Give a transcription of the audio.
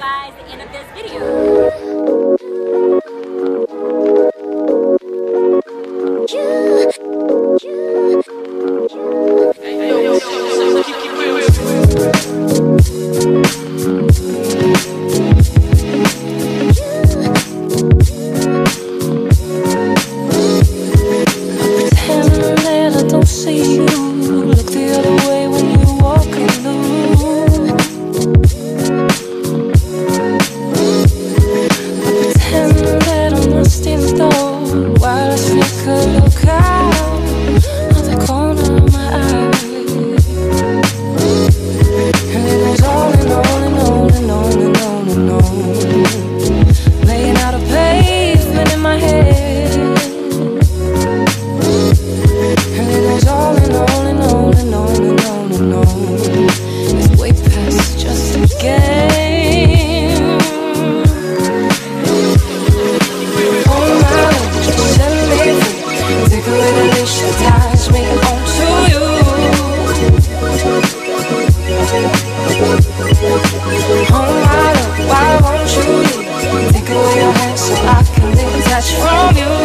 guys the end of this video. so I can detach from you.